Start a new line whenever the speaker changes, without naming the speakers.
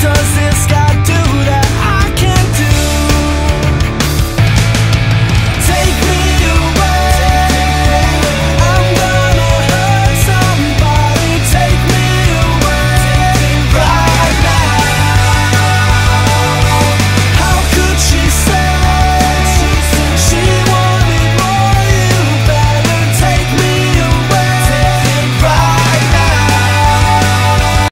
does this guy